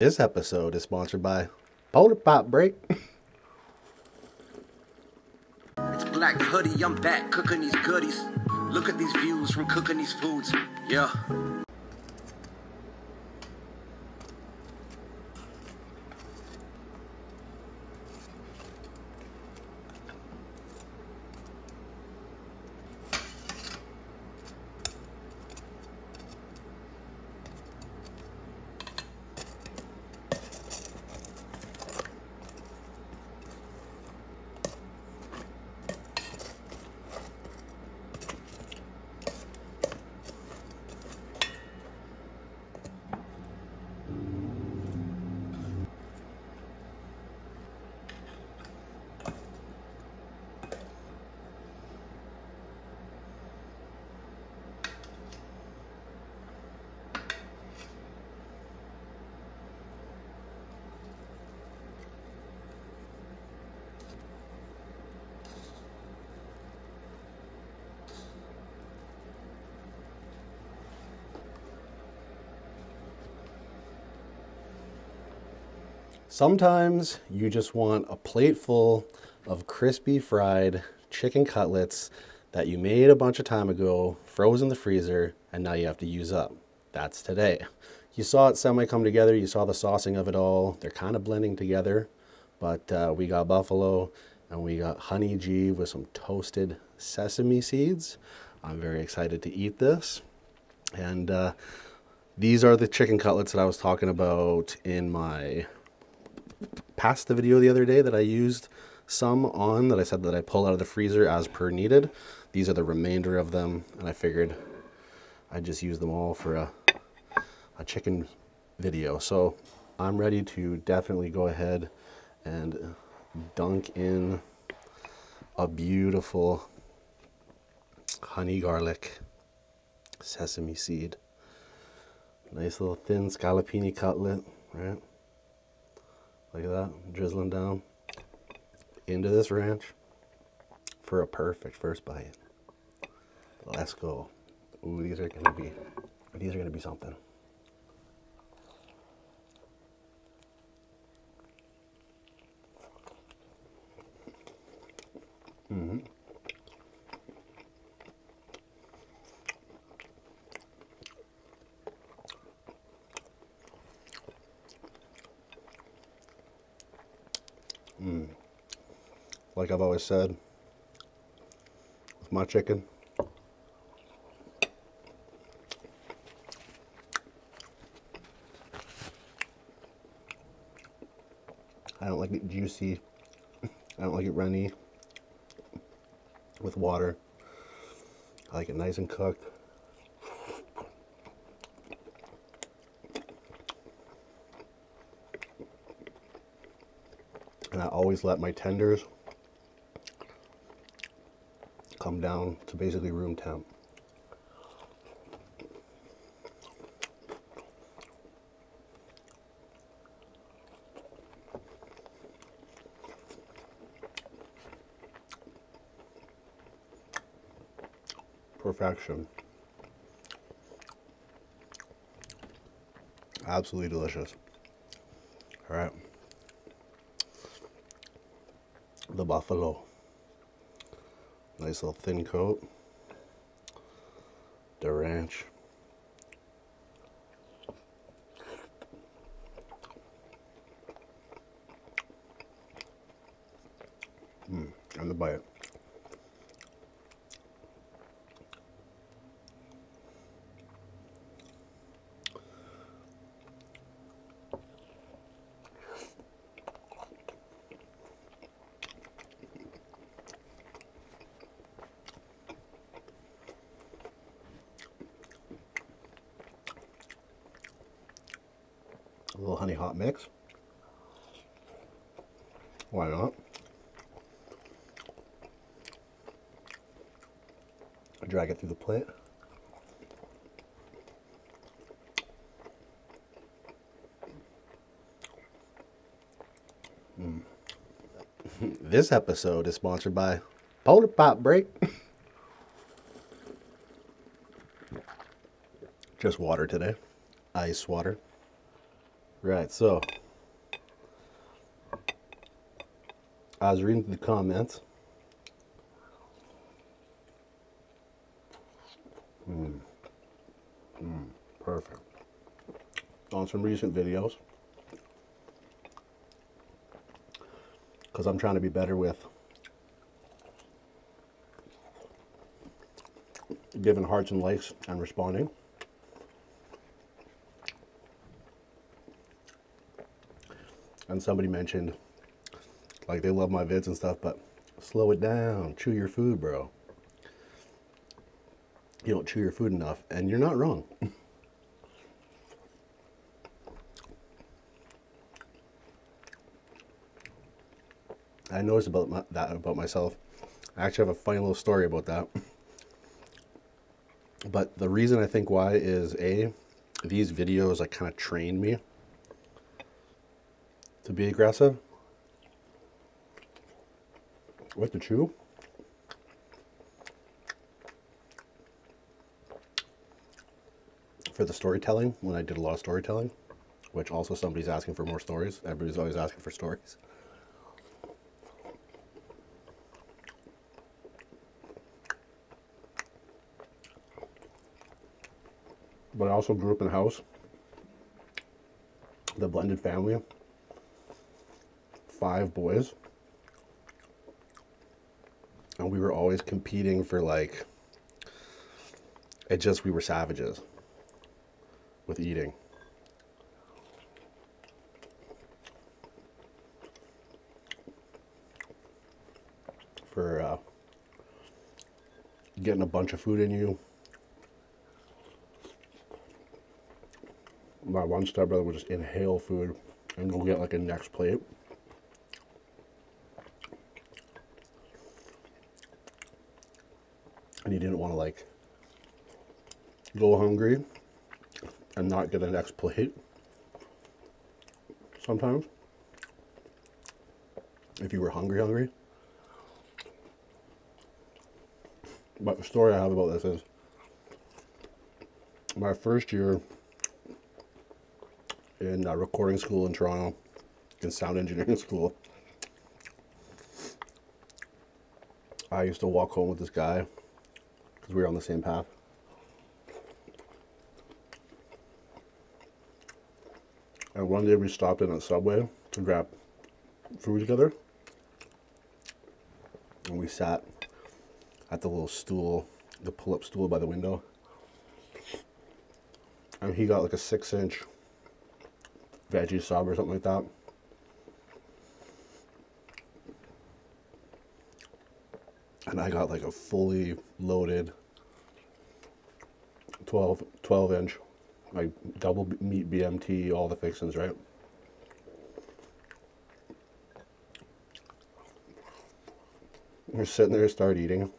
This episode is sponsored by Polar Pop Break. It's Black Hoody, I'm back cooking these goodies. Look at these views from cooking these foods. Yeah. Sometimes you just want a plate full of crispy fried chicken cutlets that you made a bunch of time ago, froze in the freezer, and now you have to use up. That's today. You saw it semi come together, you saw the saucing of it all. They're kind of blending together, but uh, we got buffalo and we got honey G with some toasted sesame seeds. I'm very excited to eat this. And uh, these are the chicken cutlets that I was talking about in my pasta video the other day that I used some on that I said that I pull out of the freezer as per needed. These are the remainder of them, and I figured I'd just use them all for a, a chicken video. So I'm ready to definitely go ahead and dunk in a beautiful honey garlic sesame seed. Nice little thin scallopini cutlet, right? Look at that, drizzling down into this ranch for a perfect first bite. Let's go. Ooh, these are gonna be, these are gonna be something. Mm-hmm. Mm. Like I've always said, with my chicken, I don't like it juicy. I don't like it runny with water. I like it nice and cooked. And I always let my tenders come down to basically room temp. Perfection. Absolutely delicious. All right. The buffalo. Nice little thin coat. The ranch. Mm, and the bite. A little honey hot mix. Why not? Drag it through the plate. Mm. this episode is sponsored by Polar Pop Break. Just water today. Ice water. Right, so I was reading the comments. Mm. Mm, perfect. On some recent videos. Because I'm trying to be better with giving hearts and likes and responding. And somebody mentioned, like, they love my vids and stuff, but slow it down, chew your food, bro. You don't chew your food enough, and you're not wrong. I noticed about my, that about myself. I actually have a funny little story about that. But the reason I think why is A, these videos like kind of trained me to be aggressive with the chew. For the storytelling, when I did a lot of storytelling, which also somebody's asking for more stories. Everybody's always asking for stories. but I also grew up in a house, the blended family, five boys. And we were always competing for like, it just, we were savages with eating. For uh, getting a bunch of food in you, my one stepbrother would just inhale food and go get like a next plate. And he didn't want to like go hungry and not get a next plate sometimes. If you were hungry, hungry. But the story I have about this is my first year in uh, recording school in Toronto, in sound engineering school. I used to walk home with this guy because we were on the same path. And one day we stopped in a subway to grab food together. And we sat at the little stool, the pull up stool by the window. And he got like a six inch veggie sub or something like that. And I got like a fully loaded 12, 12 inch, like double meat BMT, all the fixings, right? We're sitting there, start eating.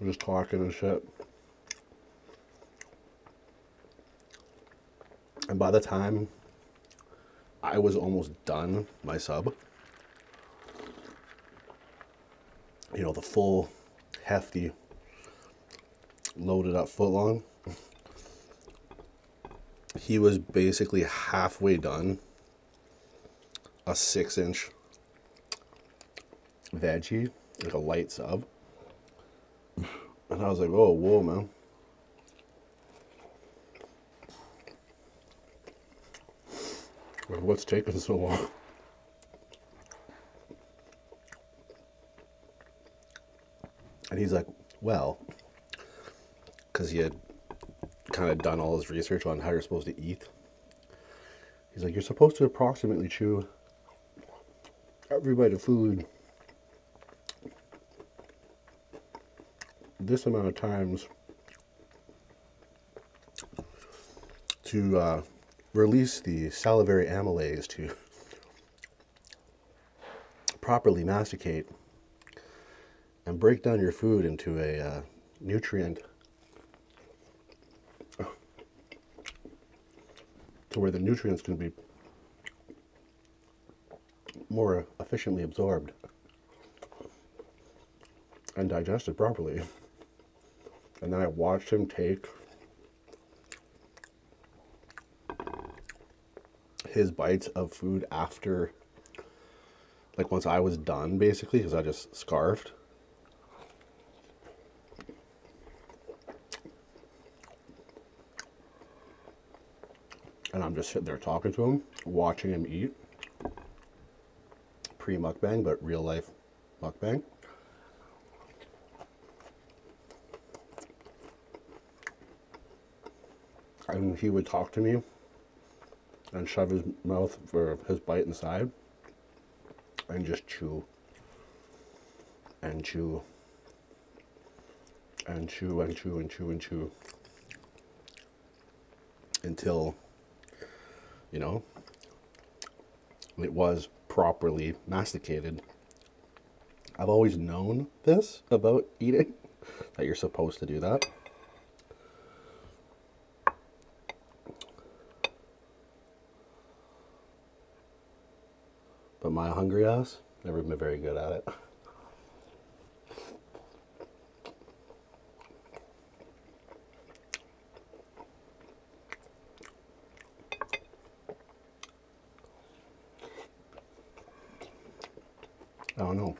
We're just talking and shit. And by the time I was almost done my sub, you know, the full, hefty, loaded up foot long, he was basically halfway done a six inch veggie, like a light sub. And I was like, oh, whoa, man. What's taking so long? He's like, well, because he had kind of done all his research on how you're supposed to eat. He's like, you're supposed to approximately chew every bite of food this amount of times to uh, release the salivary amylase to properly masticate and break down your food into a uh, nutrient to where the nutrients can be more efficiently absorbed and digested properly. And then I watched him take his bites of food after, like once I was done, basically, because I just scarfed. And I'm just sitting there talking to him, watching him eat. Pre mukbang, but real life mukbang. And he would talk to me and shove his mouth for his bite inside and just chew and chew and chew and chew and chew and chew until you know? It was properly masticated. I've always known this about eating that you're supposed to do that. But my hungry ass, never been very good at it. I don't know.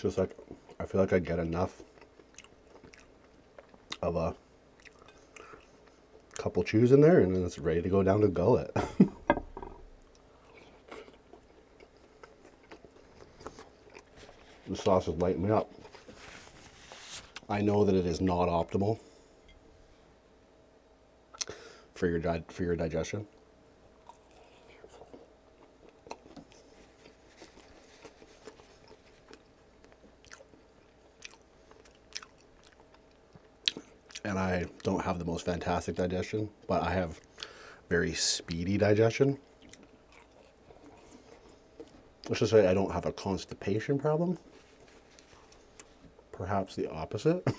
It's just like, I feel like I get enough of a couple chews in there and then it's ready to go down the gullet. the sauce is lighting me up. I know that it is not optimal for your for your digestion. And I don't have the most fantastic digestion, but I have very speedy digestion. Let's just say I don't have a constipation problem. Perhaps the opposite.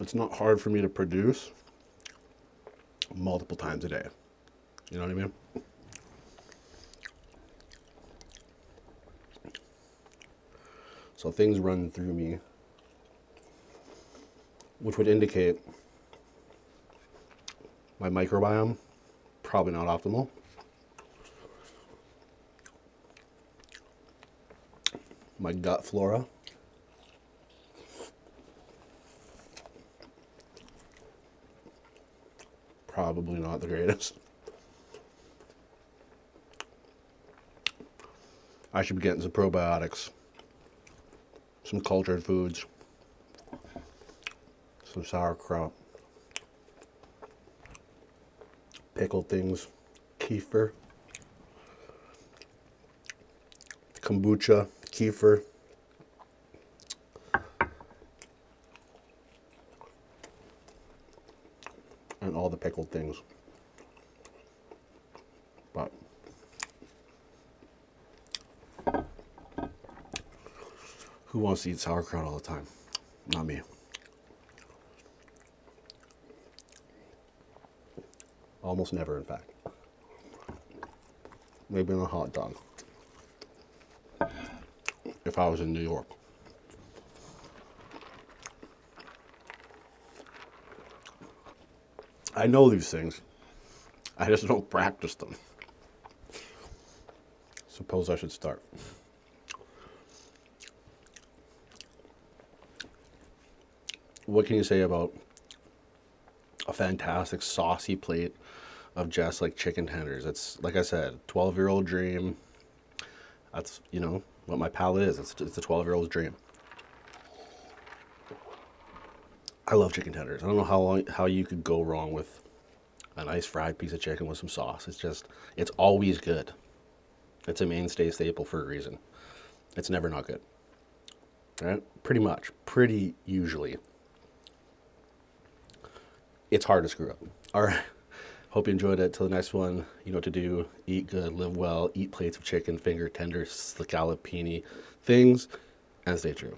it's not hard for me to produce multiple times a day. You know what I mean? So things run through me, which would indicate my microbiome probably not optimal. My gut flora. Probably not the greatest. I should be getting some probiotics, some cultured foods, some sauerkraut. Pickled things, kefir, kombucha, kefir. And all the pickled things. But who wants to eat sauerkraut all the time? Not me. Almost never, in fact. Maybe on a hot dog. If I was in New York. I know these things. I just don't practice them. Suppose I should start. What can you say about a fantastic saucy plate of just like chicken tenders. It's like I said, 12 year old dream. That's, you know, what my palate is. It's, it's a 12 year old's dream. I love chicken tenders. I don't know how long, how you could go wrong with a nice fried piece of chicken with some sauce. It's just, it's always good. It's a mainstay staple for a reason. It's never not good. Right? Pretty much. Pretty usually it's hard to screw up. All right. Hope you enjoyed it. Till the next one, you know what to do. Eat good, live well, eat plates of chicken, finger tenders, scallopini things, and stay true.